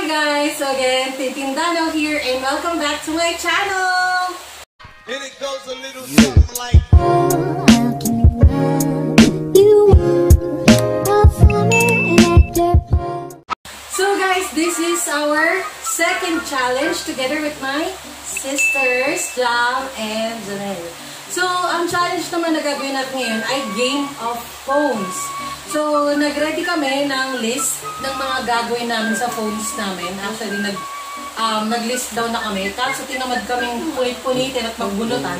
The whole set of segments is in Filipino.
Hi guys! So again, Titindano here and welcome back to my channel! And it goes a little something like So guys, this is our second challenge together with my sisters, Jam and Janelle. So, ang challenge naman na gagawin natin ngayon ay Game of Phones. So, nag-ready kami ng list ng mga gagawin namin sa phones namin. Actually, nag um, nag-list down na kami. Kaso tinamad kaming punit-punitin at magbunutan.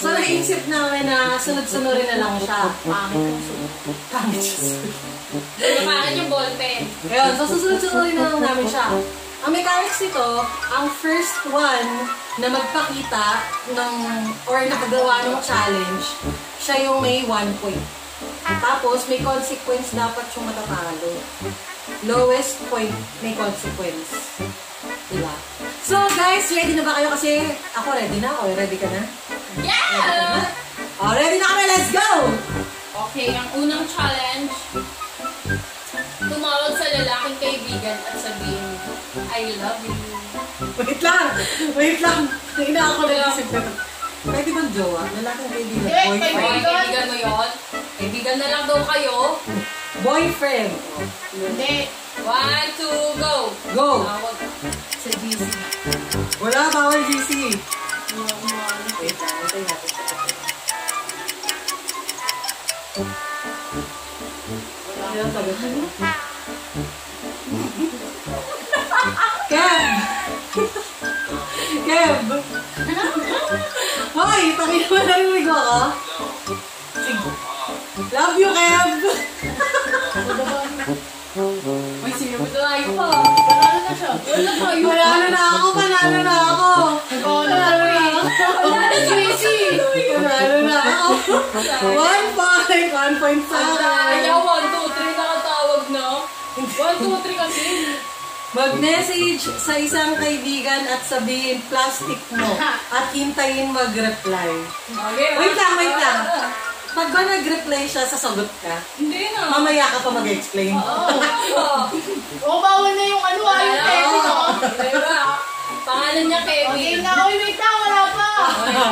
So, naisip namin na sunod-sunurin na lang siya. Pangit. Pangit yung sunod. Bakit yung ballpen? Ayun, so susunod-sunurin na lang namin siya. Ang mechanics nito, ang first one na magpakita ng, or nakagawa ng challenge, siya yung may one point. Tapos, may consequence dapat yung matatalo. Lowest point, may consequence. Diba? So, guys, ready na ba kayo? Kasi ako ready na ako. Ready ka na? Yeah! Oh, ready na kami! Let's go! Okay, ang unang challenge, tumawag sa lalaking kaibigan at sabihin, I love you. Wait lang! Wait lang! Ako na isip ko. Pwede bang jowa? Lalaking kaibigan? Boyfriend? kaibigan, mo yon. Kaibigan na lang daw kayo. Boyfriend! Hindi. One, two, go! Go! Tawag sa GC. Wala, bawal GC. Wait lang, antay natin sa kapatid. Wala sagot mo. Kev! Kev! Hoy, pakita mo narinig mo ako. Love you, Kev! May sino ba tayo pa? Panalo na siya. Wala tayo. Panalo na ako, panalo na ako! Panalo na ako! Wala na GC. Panalo na ako! One point! One point sa akin! daya, one, two, three, nakatawag na. One, two, three kasi. Mag-message sa isang kaibigan at sabihin plastic mo at hintayin mag-reply. Okay, Wait lang, wait lang. Pag ba nag-reply siya, sasagot ka? Hindi na. Mamaya ka pa mag-explain. Oo. O, bawal na yung ano ah, yung Kevin oh. Diba? Pangalan niya Okay Kevin. na, oy, wait lang, wala pa.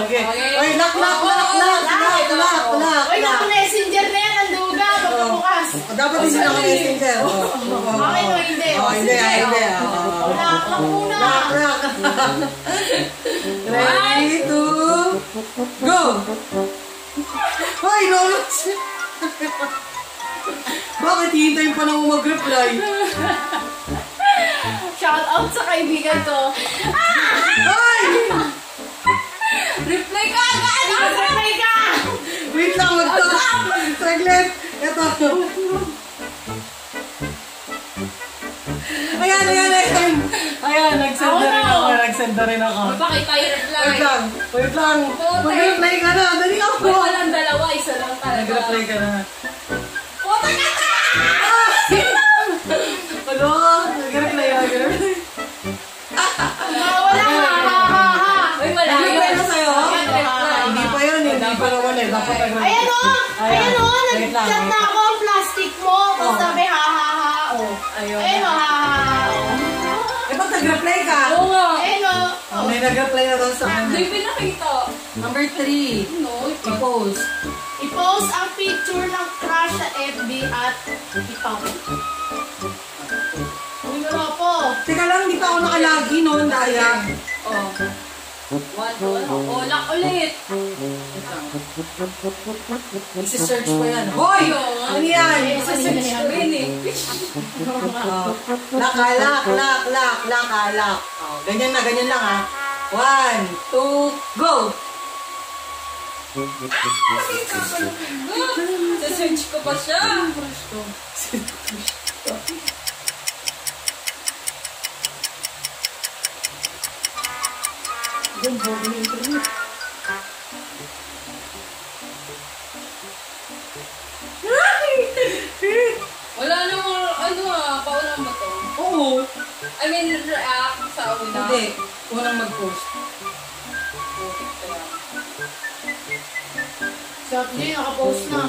okay. Oy, lock, lock, lock, lock, lock, lock, lock, Oy, naku, lock. messenger na yan, ang duga, magpabukas. Oh, Dapat hindi na messenger. Oh, Bakit mo hindi? Oh, hindi, hindi. Lock, lock muna. Lock, lock. Ready to go! Hoy, lolo! Bakit hihintayin pa na mo mag-reply? Shout out sa kaibigan ko. Hoy! Reply ka agad! Mag-reply ka! Wait lang, mag-talk. Saglit. Ito. Ayan, ayan, ayan. Ayan, nag-send na rin ako. Nag-send na rin ako. Mapakita yung reply. Wait lang, wait lang. Mag-reply ka na. Dali ka po. Walang dalawa, isa lang talaga. Nag-reply ka na. Puta ka ka! Ano? Nag-reply ka. Nag-reply. Ah, Wala ha, ha, ha, ha. Uy, malayo. Nag-reply na sa'yo? Hindi pa yun. Hindi pa naman eh. Dapat nag-reply. Ayan o, ayan o, Wait lang, nag-chat wait na ako ang plastic mo. Tapos Oh. sabi, ha, ha, ha. Ayun. Ayan o, ha, ha, ha, nag-reply na doon sa Hindi kanya. pinakita. Number three. No. I-post. I-post ang picture ng crush sa FB at ipost. Uy, wala po. Teka lang, hindi pa ako nakalagi noon, Daya. Oh. One, two, ano? Oh, lock ulit. Isi-search ko yan. Hoy! Ano yan? Isa-search ko rin eh. Oh. Lak, lak, lak, laka, lak. Oh, ganyan na, ganyan lang ha. One, two, go! Sa-search ko pa siya. anak, sa una. Hindi, unang mag-post. Putik ka lang. Sarap niya, nakapost na.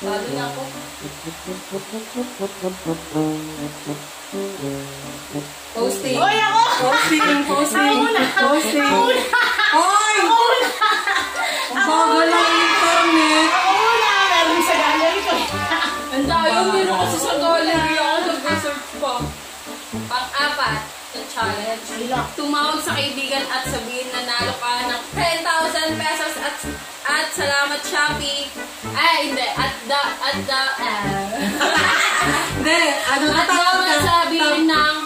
Talo na ako. Posting. Hoy, ako! Posting posting. Ako na! Ako na! Hoy! Ako na! Ang bagal lang yung parang challenge. Tumawag sa kaibigan at sabihin na nalo ka ng 10,000 pesos at at salamat Shopee. Ay, hindi. At the, at the, Hindi, ano at natawag dapat ka? sabihin ng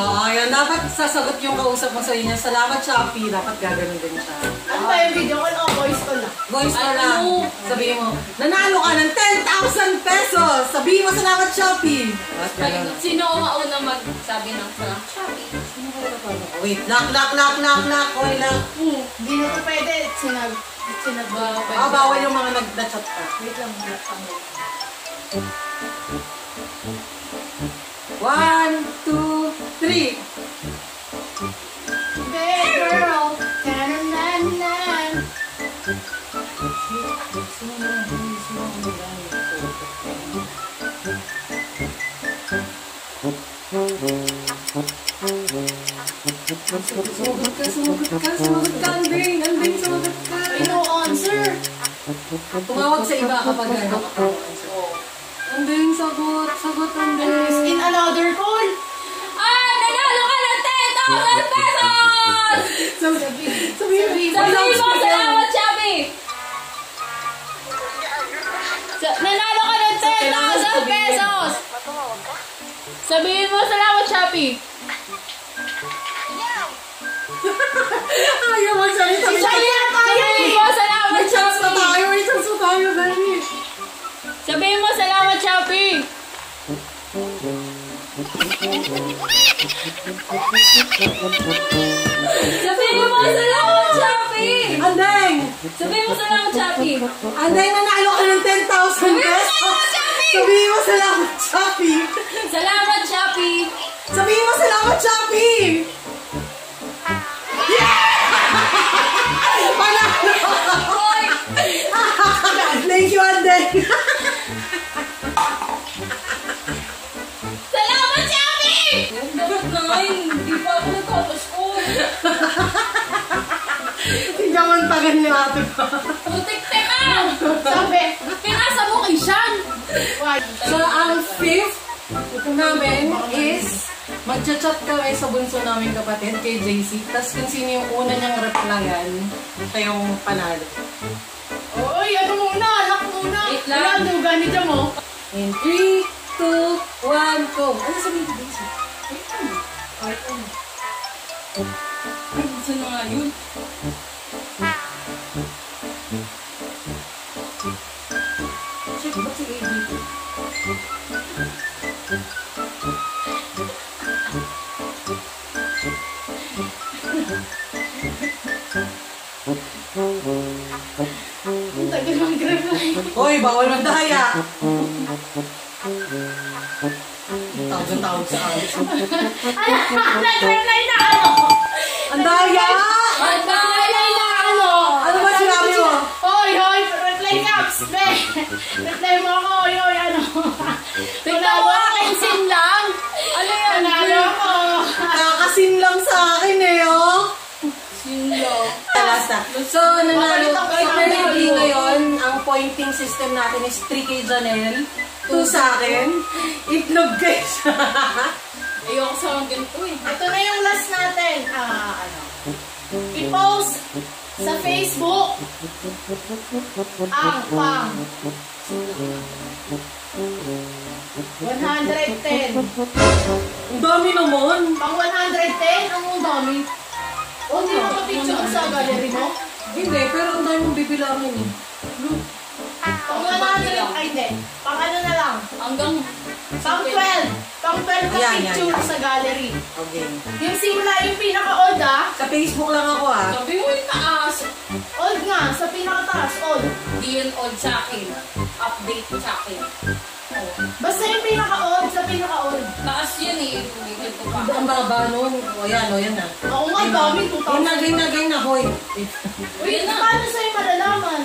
Oo, yun. Dapat sasagot yung kausap mo sa inyo. Salamat, Shopee. Dapat gagawin din siya. Ano ba yung video call o voice call na? Voice na lang. ano? Sabihin mo, nanalo ka ng 10,000 pesos! Sabihin mo, salamat, Shopee! At Ay, gano'n. Sino ang mauna magsabi ng salamat Shopee? Wait, lock, lock, lock, lock, lock. Oy, lock. Hindi na ito pwede. Sinag... Sinag... Ah, bawal yung mga nag-chat pa. Wait lang. wait lang. One, two, three. Hey girl. Tanananan. Sumagot ka, sumagot ka, sumagot ka, Anding. Anding, sumagot ka. May no answer. Tumawag sa iba kapag ano. Anding, sagot, sagot, Anding. In another call. Sabihin mo, salamat Shopee! Ayaw magsalita. Sabihin na tayo Sabihin mo, salamat May chance Shopee! tayo, may chance pa tayo, dali. Sabihin mo, salamat Shopee! Sabihin mo, salamat Shopee! Andeng! Sabihin mo, salamat Shopee! Andeng, nanalo ka ng 10,000 pesos! Sabihin mo salamat, tagal ni ate ko. Putik-tik ka! Sabi. Pinasa mo kay Sean! So, ang fifth namin is magchat-chat kami sa bunso namin kapatid kay JC. Tapos kung sino yung una niyang replyan, siya yung panalo. Oy, ano muna? Lock muna. Wait lang. Wala, ni Jam oh. In 3, 2, 1, go! Ano sabihin ko, JC? Ay, gusto na nga yun. Check, ba't si AB? Ang tagal ng reply. Hoy, bawal magdaya! Tawag-tawag sa akin. Nag-reply na ano? Ang daya! Ang daya na ano! Ano ba sinabi mo? Hoy, hoy, reply caps, be. Reply mo ako, hoy, ano? Tingnan mo, kinsin lang! Ano yan? Nanalo ako. Kakasin lang sa akin eh, oh! So, nanalo. Babalik ako So, sa currently nanalo. ngayon, ang pointing system natin is 3 kay Janelle, 2 sa akin, itlog kay. Ayoko sa mga ganito eh. Ito na yung last natin. Ah, ano? I-post sa Facebook ang pang 110. Ang dami naman. Pang 110? Ang dami. O, hindi mo ka-picture sa gallery mo? Hindi, pero ang dami mong bibilangin eh. Pang 100, ay hindi. Pang ano na lang. Hanggang... Pang 12. Pang 12 ka Yan, yan, picture sa gallery. Okay. Yung simula, yung pinaka-old ah. Sa Facebook lang ako ah. Sabi mo yung taas. Old nga, sa pinaka-taas, old. Hindi yun old sa akin. Update sa akin. Oh. Basta yung pinaka-old sa pinaka-old. Taas yun eh. Hindi ganito pa. Ang baba nun. O yan, o yan na. Oo nga, dami, Game na, 2,000. game na, na, hoy. Wait, paano sa'yo malalaman?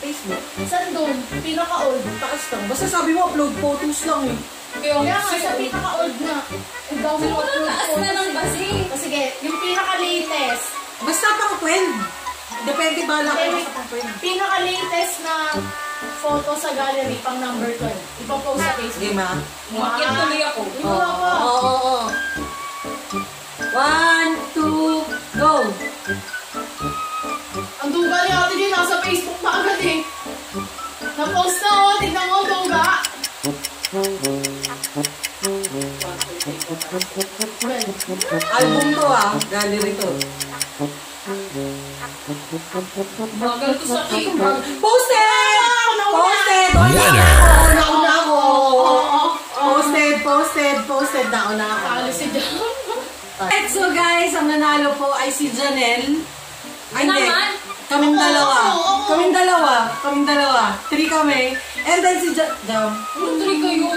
Facebook. Saan doon? Pinaka-old. Taas lang. Basta sabi mo, upload photos lang eh. Kaya Kaya nga, sa pinaka-old na. Ang dami Siguro taas na ng basi. O sige, yung pinaka-latest. Basta pang 12. Depende ba lang kung sa pang 12. Pinaka-latest na photo sa gallery, pang number 12. Ipapost sa Facebook. Ah. Umakyat tuloy ako. Ikaw ako. Oo, oo, oo. Album to ah. Gallery to. Bagal ko sa keyboard. Posted! Posted! Winner! Nauna ako! Posted, posted, posted. Nauna ako. Talo si. Alright, so guys, ang nanalo po ay si Janelle. Ay, hindi. Kaming dalawa. Kaming dalawa. Kaming dalawa. Three kami. And then si Jam. Jam. Tuloy kayo?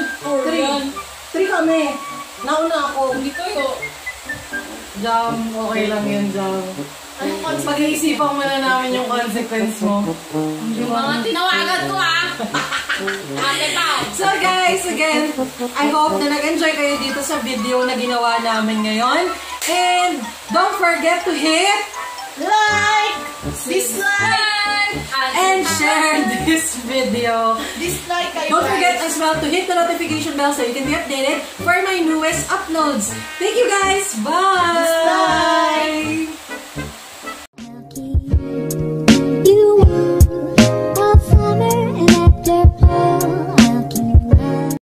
Three. Three kami. Nauna ako. Hindi kayo. Jam, okay lang yun, Jam. Anong concept? Pag-iisipan mo na namin yung consequence mo. Yung mga tinawagan ko ah. Ate Pao. So guys, again, I hope na nag-enjoy kayo dito sa video na ginawa namin ngayon. And don't forget to hit Like! Dislike! and share video. Dislike kayo Don't forget guys. as well to hit the notification bell so you can be updated for my newest uploads. Thank you guys! Bye! Dislike!